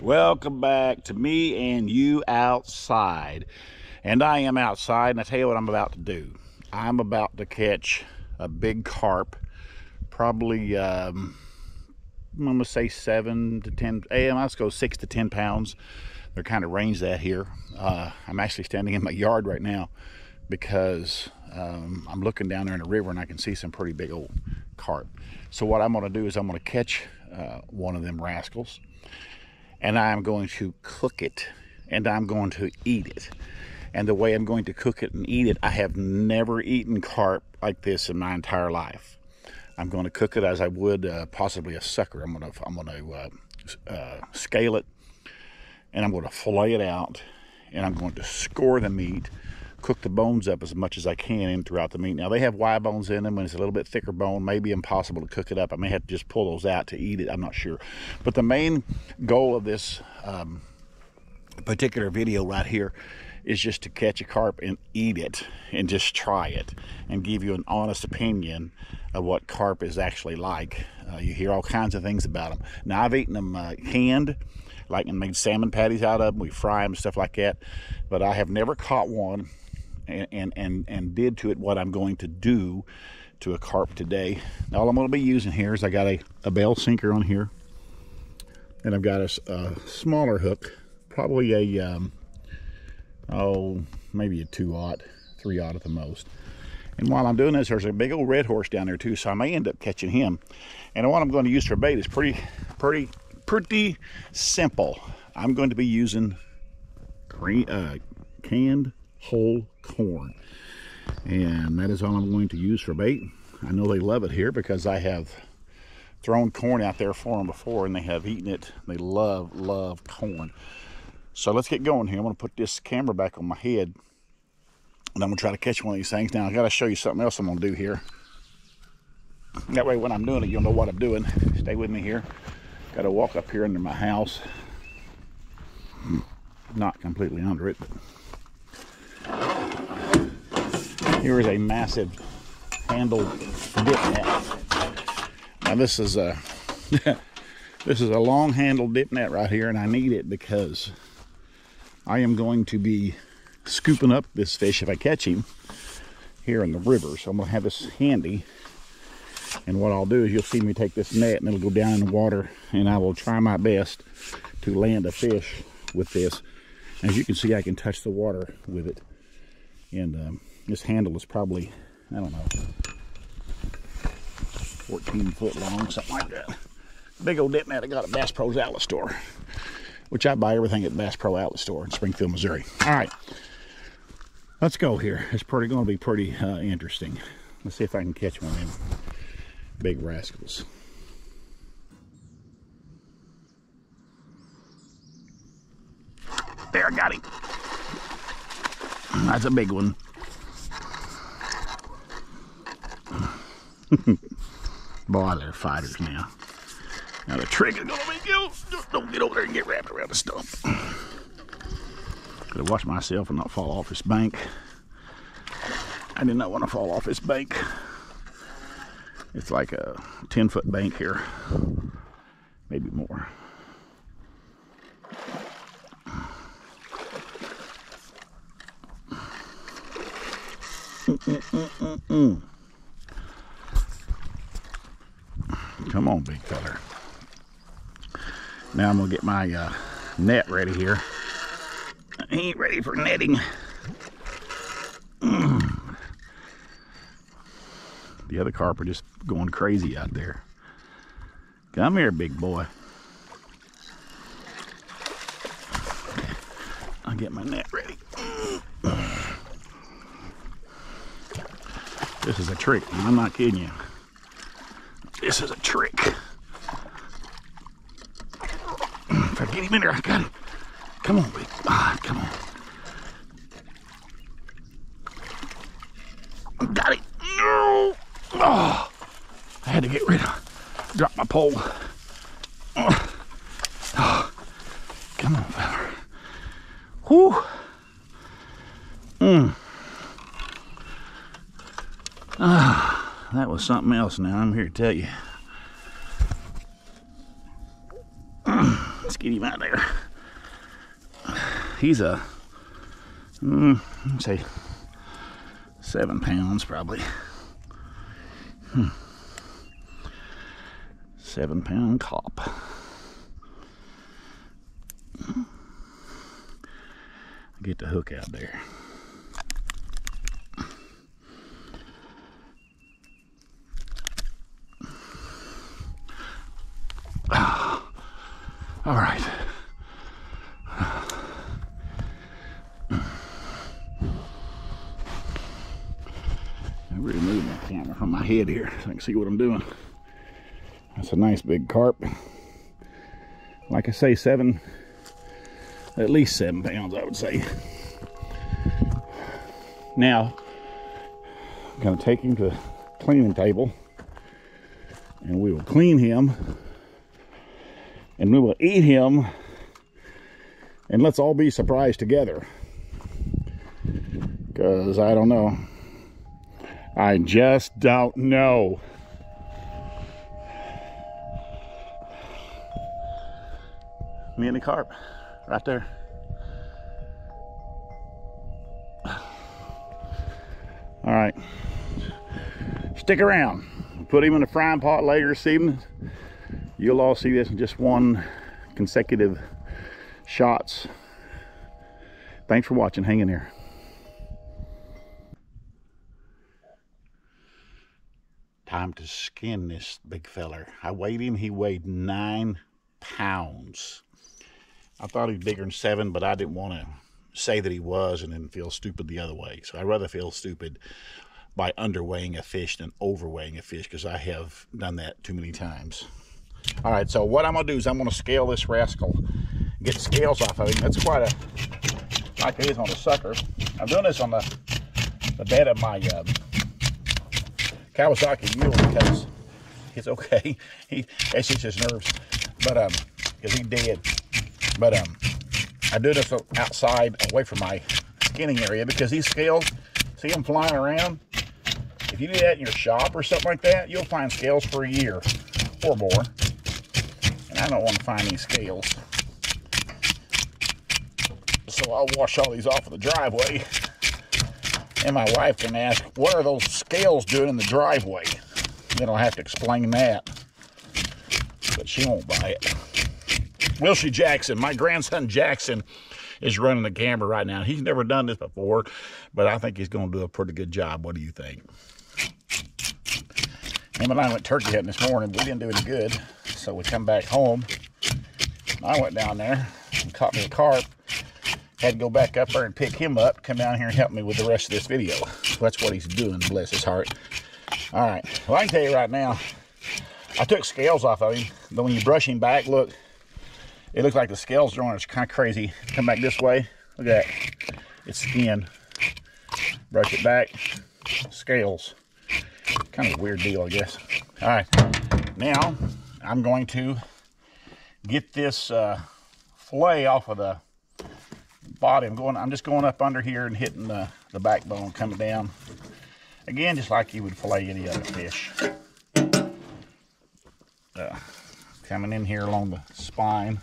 Welcome back to me and you outside. And I am outside, and I tell you what I'm about to do. I'm about to catch a big carp, probably, um, I'm going to say 7 to 10, hey, let's go 6 to 10 pounds. They're kind of range that here. Uh, I'm actually standing in my yard right now because um, I'm looking down there in the river and I can see some pretty big old carp. So what I'm going to do is I'm going to catch uh, one of them rascals and I'm going to cook it and I'm going to eat it. And the way I'm going to cook it and eat it, I have never eaten carp like this in my entire life. I'm going to cook it as I would uh, possibly a sucker. I'm going to I'm going to uh, uh, scale it, and I'm going to fillet it out, and I'm going to score the meat, cook the bones up as much as I can in throughout the meat. Now they have Y bones in them, and it's a little bit thicker bone. Maybe impossible to cook it up. I may have to just pull those out to eat it. I'm not sure. But the main goal of this um, particular video right here is just to catch a carp and eat it and just try it and give you an honest opinion of what carp is actually like. Uh, you hear all kinds of things about them. Now I've eaten them uh, canned, like and made salmon patties out of them. We fry them and stuff like that, but I have never caught one and, and, and, did to it what I'm going to do to a carp today. Now, all I'm going to be using here is I got a, a bell sinker on here, and I've got a, a smaller hook, probably a, um, oh, maybe a two aught, three aught at the most. And while I'm doing this, there's a big old red horse down there too, so I may end up catching him. And what I'm going to use for bait is pretty, pretty, pretty simple. I'm going to be using green, uh, canned whole corn. And that is all I'm going to use for bait. I know they love it here because I have thrown corn out there for them before and they have eaten it. They love, love corn. So let's get going here. I'm going to put this camera back on my head and I'm going to try to catch one of these things. Now, i got to show you something else I'm going to do here. That way, when I'm doing it, you'll know what I'm doing. Stay with me here. Got to walk up here under my house. Not completely under it, but here is a massive handle dip net. Now this is a this is a long handle dip net right here, and I need it because I am going to be scooping up this fish if I catch him here in the river. So I'm gonna have this handy. And what I'll do is you'll see me take this net and it'll go down in the water and I will try my best to land a fish with this. As you can see, I can touch the water with it. And um, this handle is probably, I don't know, 14 foot long, something like that. Big old dip net I got at Bass Pro's Outlet Store, which I buy everything at Bass Pro Outlet Store in Springfield, Missouri. All right, let's go here. It's pretty going to be pretty uh, interesting. Let's see if I can catch one of them big rascals. There, I got him. That's a big one. Boy, they're fighters now. Now the trick is gonna be you Just don't get over there and get wrapped around the stump. Gotta watch myself and not fall off this bank. I did not want to fall off this bank. It's like a 10 foot bank here, maybe more. Mm -mm -mm Come on, big feller. Now I'm gonna get my uh, net ready here. I ain't ready for netting. The other carp are just going crazy out there. Come here, big boy. I'll get my net ready. This is a trick, I'm not kidding you. This is a trick. If I get him in there, I got him. Come on, big. Ah, come on. Got it. No. Oh, I had to get rid of. Drop my pole. Oh. Come on, fella. Whew. Mmm. Ah, that was something else now. I'm here to tell you. Let's get him out there. He's a, mm, say, seven pounds probably. Hmm. Seven pound cop. Get the hook out there. All right. Really moving that camera from my head here so I can see what I'm doing. That's a nice big carp. Like I say, seven, at least seven pounds, I would say. Now, I'm gonna take him to the cleaning table and we will clean him and we will eat him and let's all be surprised together. Because I don't know. I just don't know. Me and the carp right there. All right. Stick around. Put him in a frying pot later this evening you'll all see this in just one consecutive shots. Thanks for watching. Hang in there. Time to skin this big feller. I weighed him. He weighed nine pounds. I thought he'd bigger than seven, but I didn't want to say that he was and then feel stupid the other way. So I'd rather feel stupid by underweighing a fish than overweighing a fish because I have done that too many times. All right, so what I'm gonna do is I'm gonna scale this rascal, get scales off of him. That's quite a, like it is on the sucker. I'm doing this on the, the bed of my uh, Kawasaki mule because it's okay. He, it's just his nerves, but um, because he's dead. But um, I do this outside away from my skinning area because these scales, see them flying around? If you do that in your shop or something like that, you'll find scales for a year or more. I don't want to find these scales. So I'll wash all these off of the driveway. And my wife can ask, what are those scales doing in the driveway? Then I'll have to explain that. But she won't buy it. Wilshie Jackson, my grandson Jackson, is running the camera right now. He's never done this before, but I think he's going to do a pretty good job. What do you think? Him and I went turkey hunting this morning. We didn't do any good. So we come back home. I went down there and caught me a carp. Had to go back up there and pick him up, come down here and help me with the rest of this video. So that's what he's doing, bless his heart. All right, well, I can tell you right now, I took scales off of him, but when you brush him back, look, it looks like the scales are on. It's kind of crazy. Come back this way. Look at that. It's skin. Brush it back. Scales. Kind of weird deal, I guess. All right. Now, I'm going to get this uh, fillet off of the body. I'm going. I'm just going up under here and hitting the, the backbone coming down. Again, just like you would fillet any other fish. Uh, coming in here along the spine.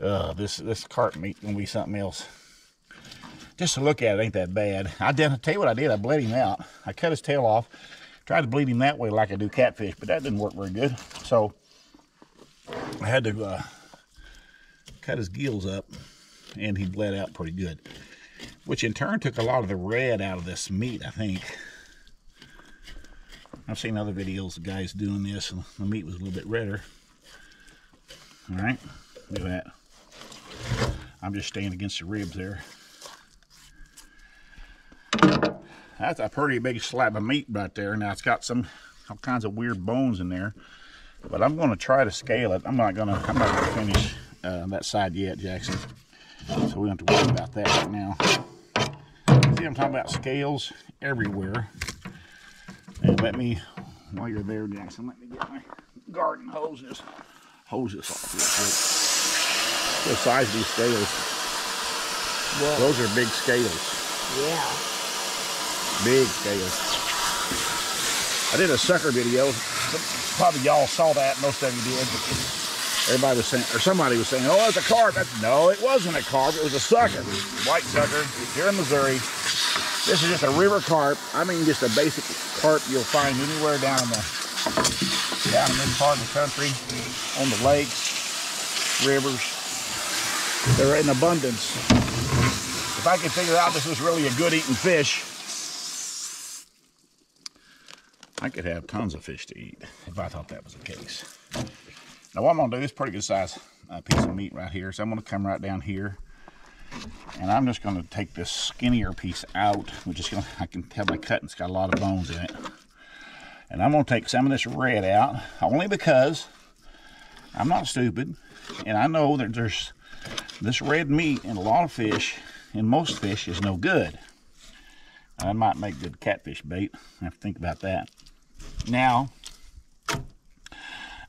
Uh, this this carp meat gonna be something else. Just to look at it ain't that bad. I did I tell you what I did. I bled him out. I cut his tail off Tried to bleed him that way like I do catfish, but that didn't work very good. So I had to uh, cut his gills up and he bled out pretty good. Which in turn took a lot of the red out of this meat, I think. I've seen other videos of guys doing this and the meat was a little bit redder. All right, look at that. I'm just staying against the ribs there. That's a pretty big slab of meat right there. Now it's got some all kinds of weird bones in there. But I'm going to try to scale it. I'm not going to. I'm not going to finish uh, that side yet, Jackson. So we don't have to worry about that right now. See, I'm talking about scales everywhere. And let me, while you're there, Jackson, let me get my garden hoses. Hose this off real quick. The size of these scales. Whoa. Those are big scales. Yeah. Big scales. I did a sucker video. Probably y'all saw that. Most of you did. Everybody was saying, or somebody was saying, oh, it's a carp. That's, no, it wasn't a carp. It was a sucker. White sucker. Here in Missouri. This is just a river carp. I mean, just a basic carp you'll find anywhere down in the down in this part of the country, on the lakes, rivers. They're in abundance. If I could figure out this was really a good eating fish, I could have tons of fish to eat if I thought that was the case. Now what I'm gonna do is pretty good size uh, piece of meat right here. So I'm gonna come right down here and I'm just gonna take this skinnier piece out, which is gonna, I can tell by cutting it's got a lot of bones in it. And I'm gonna take some of this red out, only because I'm not stupid. And I know that there's this red meat in a lot of fish, and most fish, is no good. I might make good catfish bait. I have to think about that. Now,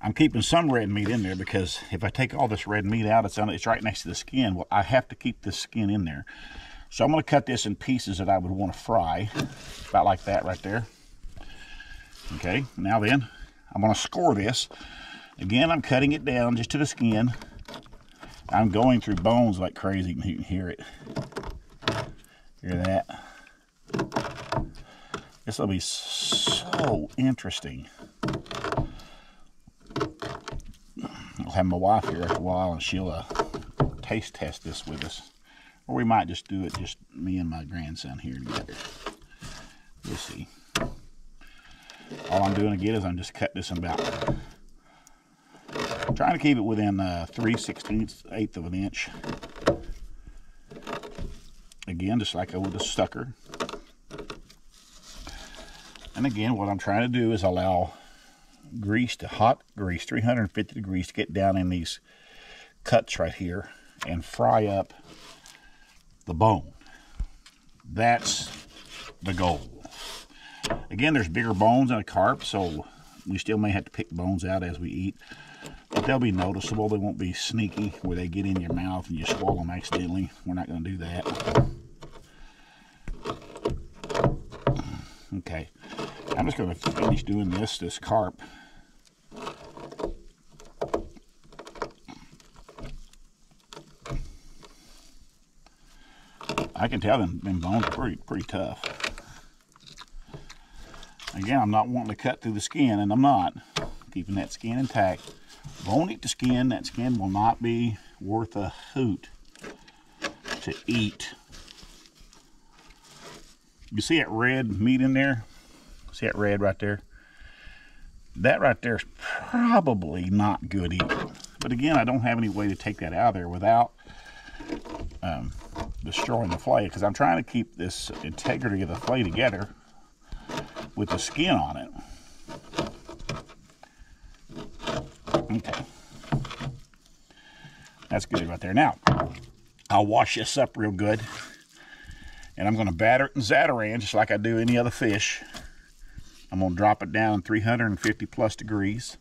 I'm keeping some red meat in there because if I take all this red meat out, it's, on, it's right next to the skin. Well, I have to keep this skin in there. So I'm going to cut this in pieces that I would want to fry, about like that right there. Okay, now then, I'm going to score this. Again, I'm cutting it down just to the skin. I'm going through bones like crazy. You can hear it. Hear that? This will be so interesting. I'll have my wife here after a while and she'll uh, taste test this with us. Or we might just do it just me and my grandson here together. We'll see. All I'm doing again is I'm just cutting this about trying to keep it within uh, 3 16ths, eighth of an inch. Again, just like I would a sucker. And again, what I'm trying to do is allow grease to hot grease, 350 degrees to get down in these cuts right here and fry up the bone. That's the goal. Again, there's bigger bones in a carp, so we still may have to pick bones out as we eat. But they'll be noticeable. They won't be sneaky where they get in your mouth and you swallow them accidentally. We're not going to do that. Okay. I'm just going to finish doing this, this carp. I can tell them, them bones are pretty, pretty tough. Again, I'm not wanting to cut through the skin, and I'm not. Keeping that skin intact. Won't eat the skin. That skin will not be worth a hoot to eat. You see that red meat in there? See that red right there? That right there is probably not good either. But again, I don't have any way to take that out of there without um, destroying the fillet because I'm trying to keep this integrity of the fillet together with the skin on it. Okay. That's good right there. Now, I'll wash this up real good. And I'm going to batter it in Zatarain just like I do any other fish. I'm going to drop it down 350 plus degrees.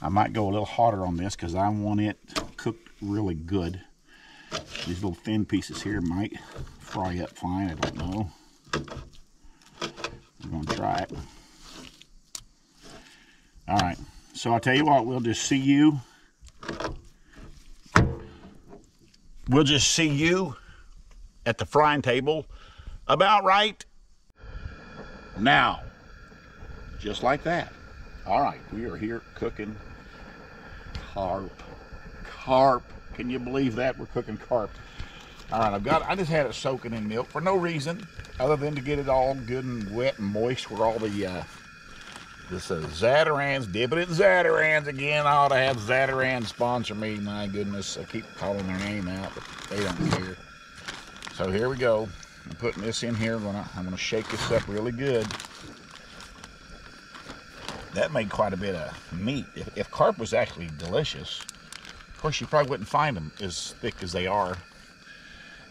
I might go a little hotter on this because I want it cooked really good. These little thin pieces here might fry up fine. I don't know. I'm going to try it. All right. So I'll tell you what, we'll just see you. We'll just see you at the frying table about right now. Just like that. All right, we are here cooking carp. Carp. Can you believe that? We're cooking carp. All right, I've got, I just had it soaking in milk for no reason other than to get it all good and wet and moist where all the, uh, this is Zatarain's, dipping it in Zatarain's again. I ought to have Zatarain sponsor me. My goodness, I keep calling their name out, but they don't care. So here we go. I'm putting this in here. I'm gonna, I'm gonna shake this up really good. That made quite a bit of meat. If, if carp was actually delicious, of course you probably wouldn't find them as thick as they are.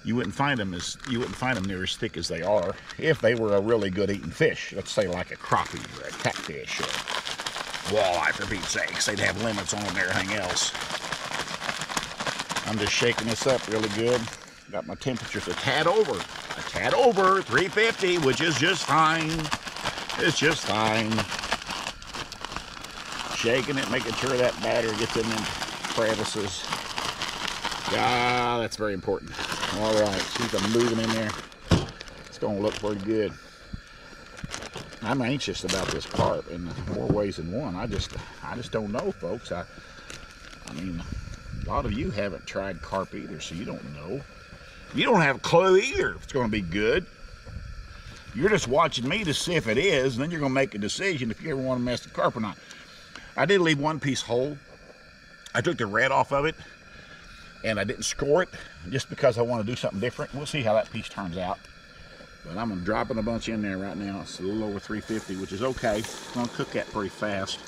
You wouldn't find them as you wouldn't find them near as thick as they are if they were a really good eating fish. Let's say like a crappie or a catfish or walleye for Pete's sakes. They'd have limits on everything else. I'm just shaking this up really good. Got my temperatures a tad over. A tad over 350, which is just fine. It's just fine. Shaking it, making sure that batter gets in them crevices. Yeah, that's very important. All right, see them moving in there. It's gonna look pretty good. I'm anxious about this carp in more ways than one. I just, I just don't know, folks. I, I mean, a lot of you haven't tried carp either, so you don't know. You don't have a clue either if it's going to be good. You're just watching me to see if it is, and then you're going to make a decision if you ever want to mess the carp or not. I did leave one piece whole. I took the red off of it, and I didn't score it just because I want to do something different. We'll see how that piece turns out. But I'm gonna drop a bunch in there right now. It's a little over 350, which is okay. I'm gonna cook that pretty fast.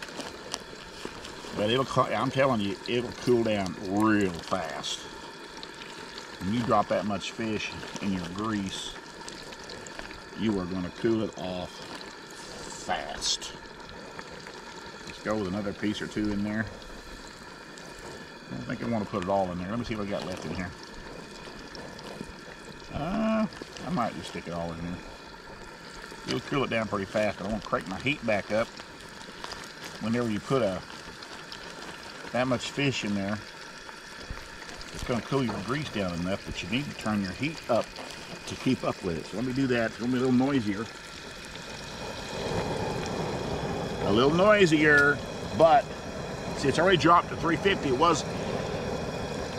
But it'll, I'm telling you, it'll cool down real fast. When you drop that much fish in your grease, you are gonna cool it off fast. Go with another piece or two in there. I don't think I want to put it all in there. Let me see what I got left in here. Uh, I might just stick it all in here. It'll cool it down pretty fast. I want to crank my heat back up. Whenever you put a that much fish in there, it's going to cool your grease down enough that you need to turn your heat up to keep up with it. So let me do that. It's going to be a little noisier. A little noisier, but see, it's already dropped to 350. It was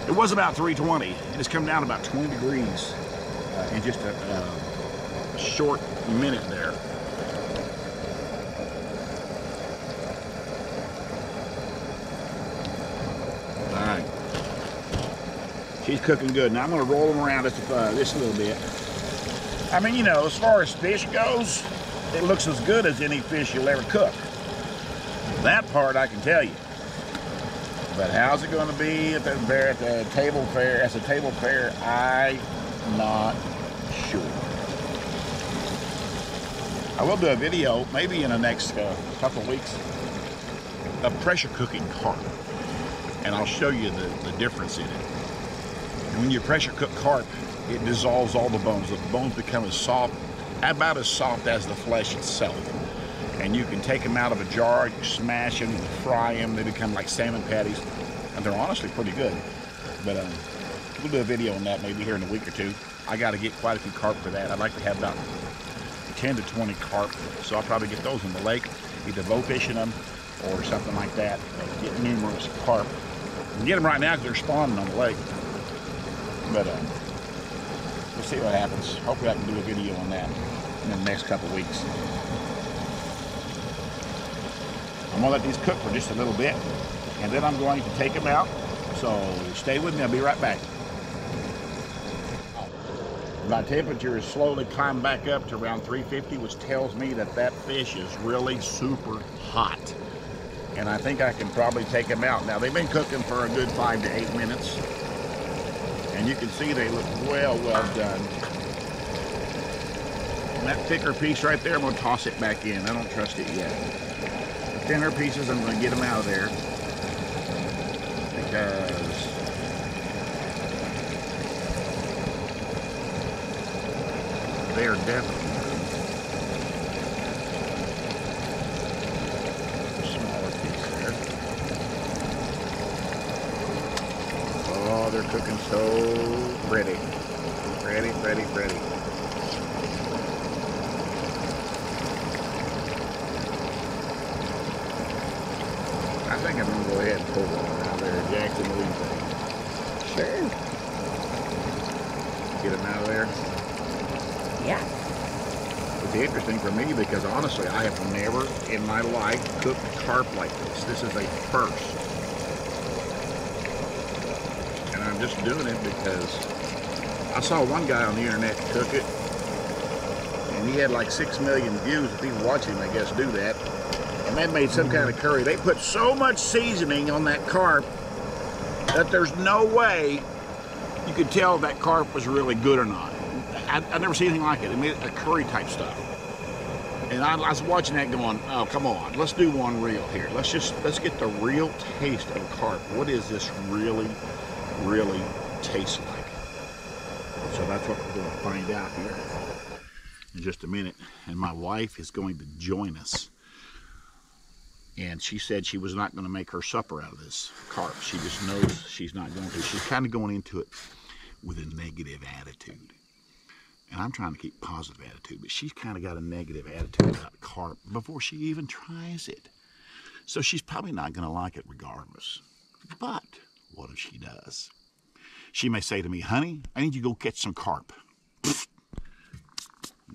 it was about 320. and It's come down about 20 degrees uh, in just a, a short minute there. All right. She's cooking good. Now I'm going to roll them around just, uh, just a little bit. I mean, you know, as far as fish goes, it looks as good as any fish you'll ever cook. That part I can tell you. But how's it going to be at the, at the table fare? As a table fare, I'm not sure. I will do a video, maybe in the next uh, couple weeks, of pressure cooking carp. And I'll show you the, the difference in it. And when you pressure cook carp, it dissolves all the bones. The bones become as soft, about as soft as the flesh itself. And you can take them out of a jar, smash them, fry them, they become like salmon patties. And they're honestly pretty good. But um, We'll do a video on that maybe here in a week or two. I got to get quite a few carp for that. I'd like to have about 10 to 20 carp. So I'll probably get those in the lake, either bow fishing them or something like that. Get numerous carp. And get them right now because they're spawning on the lake. But uh, we'll see what happens. Hopefully I can do a video on that in the next couple weeks. I'm to let these cook for just a little bit. And then I'm going to take them out. So stay with me. I'll be right back. My temperature is slowly climbing back up to around 350, which tells me that that fish is really super hot. And I think I can probably take them out. Now, they've been cooking for a good five to eight minutes. And you can see they look well, well done. And that thicker piece right there, I'm gonna toss it back in. I don't trust it yet. The thinner pieces, I'm gonna get them out of there. Because they are definitely smaller piece there. Oh, they're cooking so pretty. Pretty, pretty, pretty. I think I'm gonna go ahead and pull one out there, Jackson. What do you think? Sure. Get them out of there. Yeah. It's interesting for me because honestly, I have never in my life cooked carp like this. This is a first. And I'm just doing it because I saw one guy on the internet cook it and he had like six million views of people watching I guess, do that. And they made some kind of curry. They put so much seasoning on that carp that there's no way you could tell that carp was really good or not. I, have never seen anything like it. It made a curry type stuff. And I, I, was watching that going, oh, come on, let's do one real here. Let's just, let's get the real taste of carp. What is this really, really taste like? So that's what we're going to find out here in just a minute. And my wife is going to join us. And she said she was not going to make her supper out of this carp. She just knows she's not going to. She's kind of going into it with a negative attitude. And I'm trying to keep positive attitude, but she's kind of got a negative attitude about carp before she even tries it. So she's probably not going to like it regardless. But what if she does? She may say to me, honey, I need you to go catch some carp.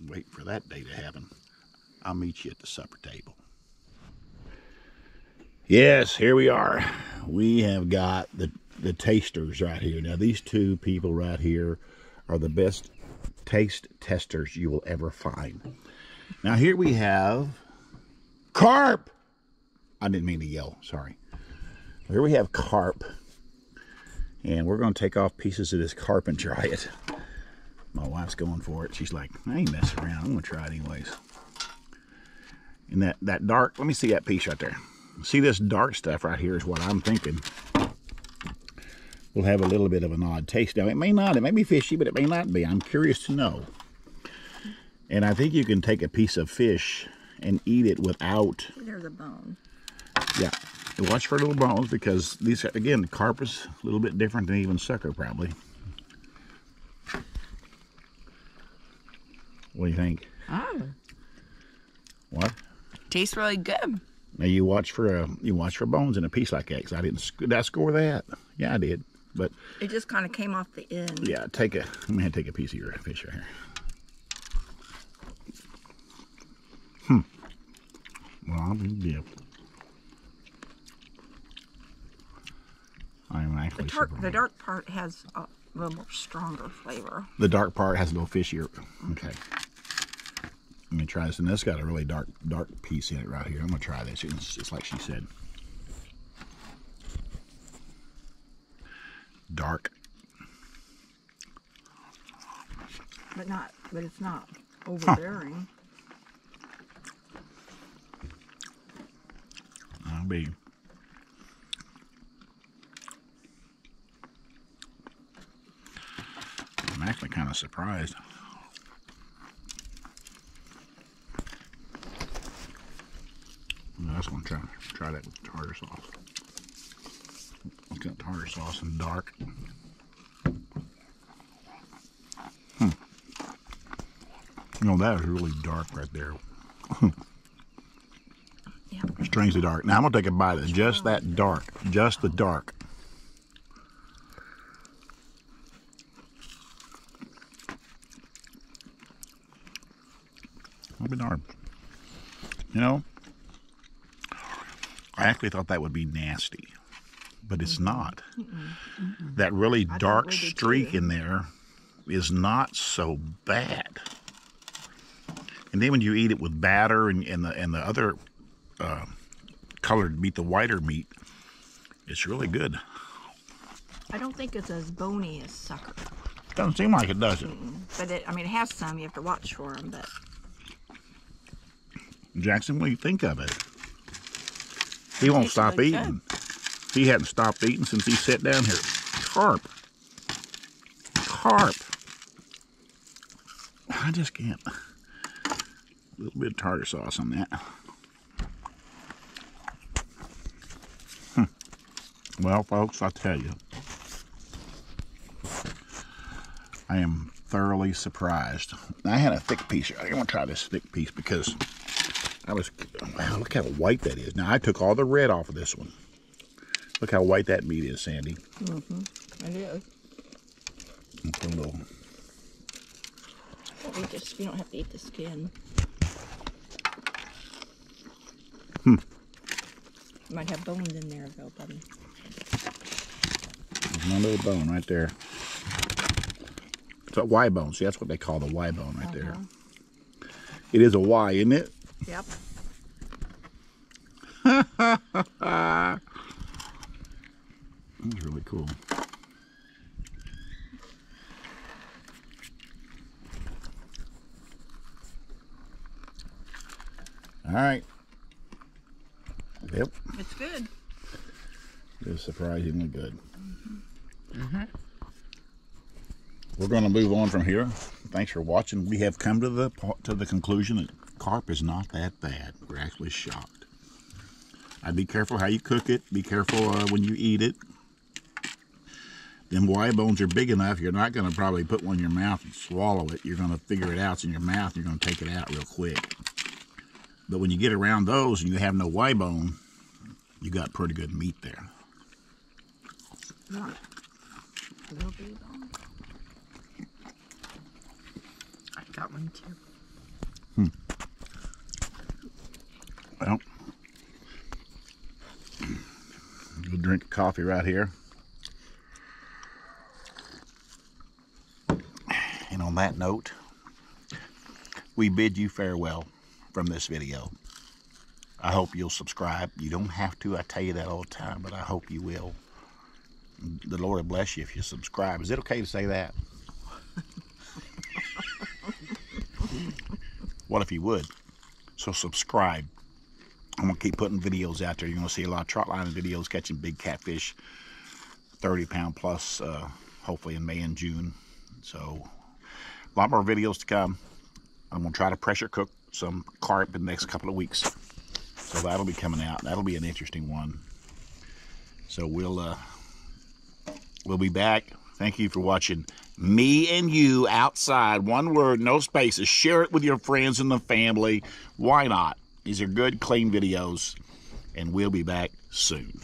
Wait for that day to happen. I'll meet you at the supper table. Yes, here we are. We have got the, the tasters right here. Now, these two people right here are the best taste testers you will ever find. Now, here we have carp. I didn't mean to yell, sorry. Here we have carp. And we're to take off pieces of this carp and try it. My wife's going for it. She's like, I ain't messing around. I'm to try it anyways. And that, that dark, let me see that piece right there. See this dark stuff right here is what I'm thinking will have a little bit of an odd taste. Now, it may not. It may be fishy, but it may not be. I'm curious to know. And I think you can take a piece of fish and eat it without... There's a bone. Yeah. Watch for little bones because these, again, the carp is a little bit different than even sucker, probably. What do you think? Oh. What? Tastes really good. Now you watch for uh, you watch for bones in a piece like that. Cause I didn't. Did I score that? Yeah, I did. But it just kind of came off the end. Yeah, take a. Let me take a piece of your fish right here. Hmm. Well, I'll be yeah. I'm actually the, dark, the dark part has a little more stronger flavor. The dark part has a little fishier. Okay. Let me try this. And this got a really dark, dark piece in it right here. I'm gonna try this. It's just like she said. Dark. But not, but it's not overbearing. Huh. I'll be. I'm actually kind of surprised. Want to try, try that with tartar sauce. It's got tartar sauce and dark. Hmm. You know, that is really dark right there. yeah. Strangely dark. Now I'm going to take a bite of just that dark. Just the dark. I'll be darned. You know, I actually thought that would be nasty, but it's not. That really dark streak in there is not so bad. And then when you eat it with batter and, and the and the other uh, colored meat, the whiter meat, it's really good. I don't think it's as bony as sucker. Doesn't seem like it, does it? But it, I mean, it has some. You have to watch for them, but. Jackson, what do you think of it? He won't stop eating. Good. He hadn't stopped eating since he sat down here. Carp. Carp. I just can't. A little bit of tartar sauce on that. Hmm. Well, folks, I tell you, I am thoroughly surprised. I had a thick piece. I want to try this thick piece because I was, wow, look how white that is. Now, I took all the red off of this one. Look how white that meat is, Sandy. Mm-hmm. It is. put a little... We just, we don't have to eat the skin. Hmm. Might have bones in there, though, buddy. There's one little bone right there. It's a Y bone. See, that's what they call the Y bone right uh -huh. there. Uh-huh. It is a Y, isn't it? Yep. That's really cool. All right. Yep. It's good. It's surprisingly good. Mm -hmm. We're going to move on from here. Thanks for watching. We have come to the to the conclusion that carp is not that bad. We're actually shocked. I'd be careful how you cook it. Be careful uh, when you eat it. Them Y bones are big enough, you're not going to probably put one in your mouth and swallow it. You're going to figure it out. It's in your mouth. You're going to take it out real quick. But when you get around those and you have no Y bone, you got pretty good meat there. Not a little on. I got one too. Hmm. Well, good drink coffee right here. And on that note, we bid you farewell from this video. I hope you'll subscribe. You don't have to, I tell you that all the time, but I hope you will. The Lord will bless you if you subscribe. Is it okay to say that? what if you would? So subscribe. I'm gonna keep putting videos out there. You're gonna see a lot of trot lining videos catching big catfish, 30 pound plus, uh, hopefully in May and June. So a lot more videos to come. I'm gonna try to pressure cook some carp in the next couple of weeks. So that'll be coming out. That'll be an interesting one. So we'll uh, we'll be back. Thank you for watching me and you outside. One word, no spaces. Share it with your friends and the family. Why not? These are good, clean videos, and we'll be back soon.